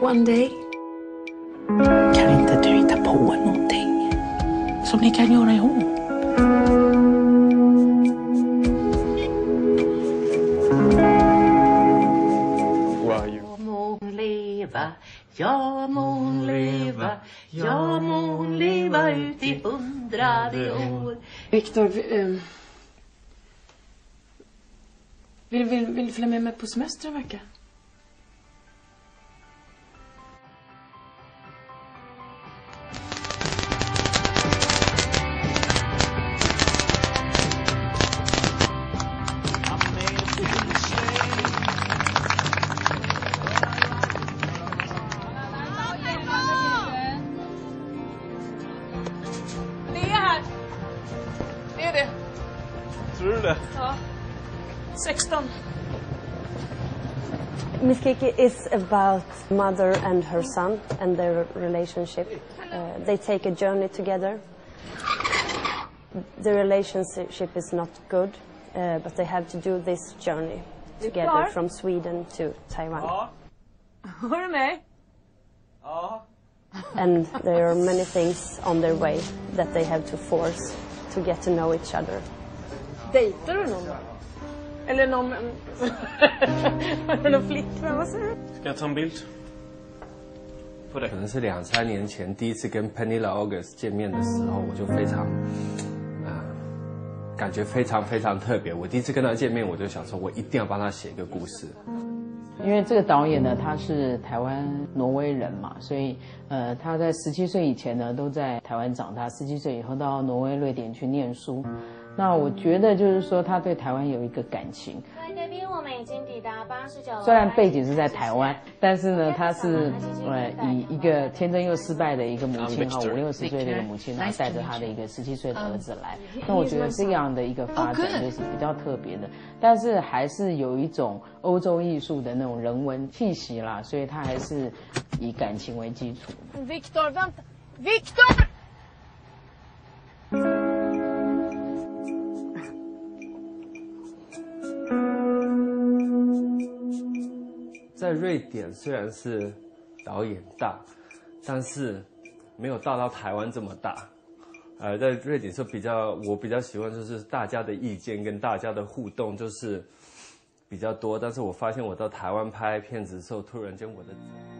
one day. Kan inte du hitta på någonting som ni kan göra ihop? Ja må hon leva, ja må hon leva, ja må hon leva ut i hundrade år. Viktor, vi, ehm, vill, vill, vill du följa med mig på semester en vecka? Tror du det? Ja. 16. Miss Kiki is about mother and her son and their relationship. Uh, they take a journey together. The relationship is not good, uh, but they have to do this journey together from Sweden to Taiwan. Var du med? And there are many things on their way that they have to force to get to know each other. Dejtar du någon? Eller någon... Har du någon flickvän? Vad säger du? Ska jag ta en bild? På dig? 可能是两三年前第一次跟 Penny August 见面的时候，我就非常，啊、感觉非常非常特别。我第一次跟他见面，我就想说，我一定要帮他写一个故事。因为这个导演呢，他是台湾挪威人嘛，所以呃，他在十七岁以前呢都在台湾长大，十七岁以后到挪威、瑞典去念书。那我觉得就是说，他对台湾有一个感情。各位贵宾，我们已经抵达八十九楼。虽然背景是在台湾，但是呢，他是呃以一个天真又失败的一个母亲哈，五六十岁的一个母亲，然后带着他的一个十七岁的儿子来。那我觉得这样的一个发展就是比较特别的，但是还是有一种欧洲艺术的那种人文气息啦，所以他还是以感情为基础。Viktor, 在瑞典虽然是导演大，但是没有大到台湾这么大。呃，在瑞典是比较，我比较喜欢就是大家的意见跟大家的互动就是比较多。但是我发现我到台湾拍片子的时候，突然间我的。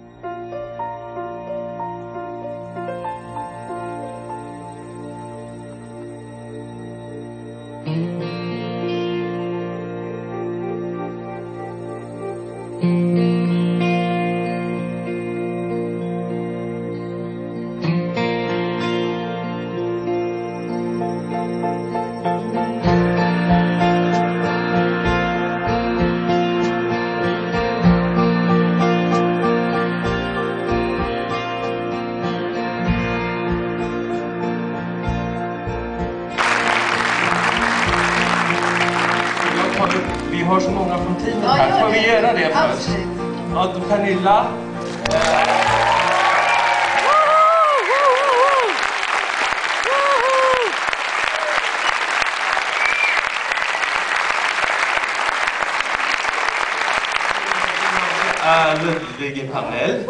Tar, vi har så många från teamet här. Får vi göra det först? Ja, då Pernilla. Äh, Ludvig Pamell.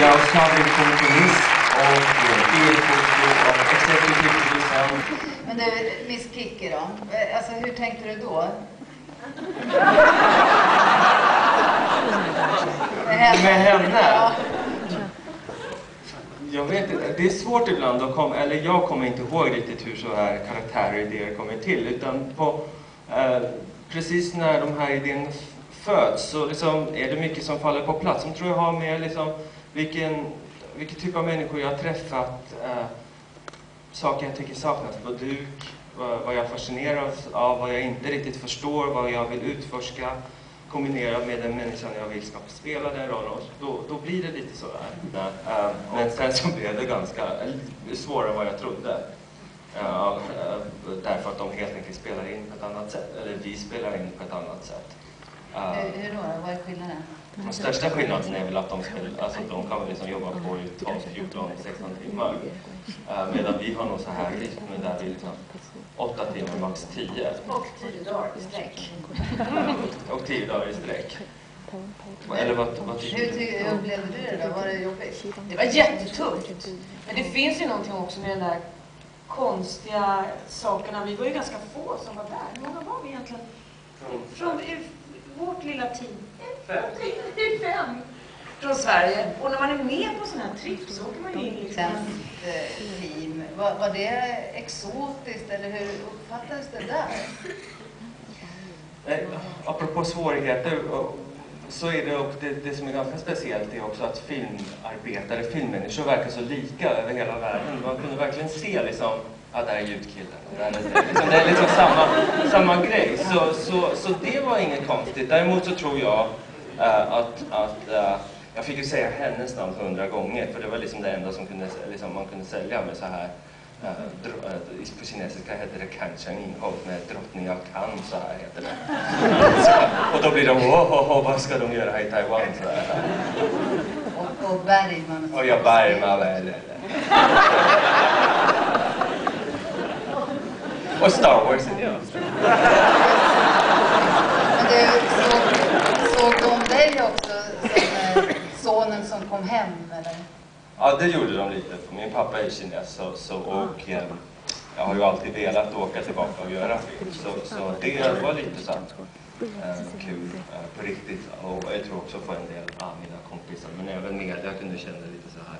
Jag sa din komponist och bildfoto och executive producent. Men du, Miss Kikki då? Eh, Alltså hur tänkte du då? Med henne? Med henne? Ja. Jag vet inte, det är svårt ibland att komma, eller jag kommer inte ihåg riktigt hur så här karaktärer och idéer kommer till. Utan på, eh, precis när de här idéerna föds så liksom är det mycket som faller på plats. Som tror jag har med liksom vilken, vilken typ av människor jag har träffat, eh, saker jag tycker saknas på duk, vad, vad jag fascineras av, vad jag inte riktigt förstår, vad jag vill utforska kombinerat med den människan jag vill ska spela den rollen. Då, då blir det lite sådär. Uh, men sen så blev det ganska svårare än vad jag trodde. Uh, därför att de helt enkelt spelar in på ett annat sätt, eller vi spelar in på ett annat sätt. Hur, hur då? Vad är skillnaden? Den största skillnaden är väl att de, spelar, alltså, de kan liksom jobba på i 12, 14, 16 timmar. Uh, medan vi har nog så här rytm där vi liksom 8 timmar, max 10. Och 10 dagar i sträck. och 10 dagar i sträck. Eller vad, vad tycker du? Hur upplevde du det då? Var det jobbigt? Det var jättetungt. Men det finns ju någonting också med den där konstiga sakerna. Vi var ju ganska få som var där. Hur många var vi egentligen? Från vårt lilla team. Fem. Fem. Från Sverige. Och när man är med på sån här tripp så åker man ju in liksom. team. Var, var det exotiskt eller hur uppfattades det där? Eh, apropå svårigheter så är det, och det, det som är ganska speciellt är också att filmarbetare, filmmänniskor verkar så lika över hela världen. Man kunde verkligen se liksom, ja där är ljudkillen, där är det. Liksom, det är liksom samma, samma grej. Så, så, så det var inget konstigt. Däremot så tror jag att, att uh, jag fick ju säga hennes namn hundra gånger för det var liksom det enda som kunde, liksom, man kunde sälja med så här Uh, på kinesiska heter det Kanchang Inhof med drottning av Kan, så här heter det. Så, och då blir de, oh, oh, oh, vad ska de göra här i Taiwan? Så här. Och, och Bergman. Och jag Bergman, eller. Och Star Wars är det också. Men du, såg, såg de dig också som eh, sonen som kom hem, eller? Ja, det gjorde de lite. Min pappa är kines så, så, och eh, jag har ju alltid velat åka tillbaka och göra film. Så, så det var lite så eh, kul eh, på riktigt. Och jag tror också för en del av mina kompisar, men även media kunde känna lite så här.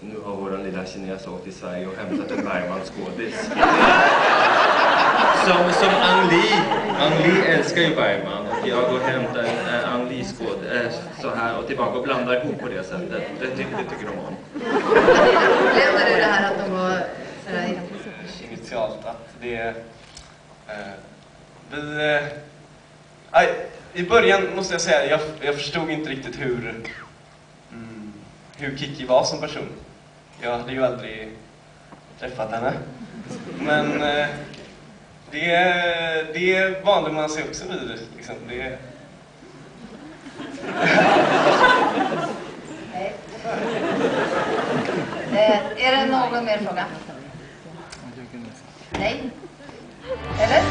Nu har vår lilla kines åkt till Sverige och hämtat en Bergman-skådis. Som, som Ang Lee. Ang Lee älskar ju Bergman och jag går och hämtar en skåd äh, så här och tillbaka och blandar ihop på det sättet. Det, det, det tycker de om. Upplevde du det här att de var sådär Initialt att det... Äh, vi... Äh, I början måste jag säga, jag, jag förstod inte riktigt hur, mm, hur Kiki var som person. Jag hade ju aldrig träffat henne. Men eh, det, det vande man sig också vid. Liksom. Det... eh, är det någon mer fråga? Nej? Eller?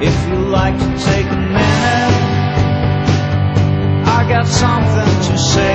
If you like to take a minute I got something to say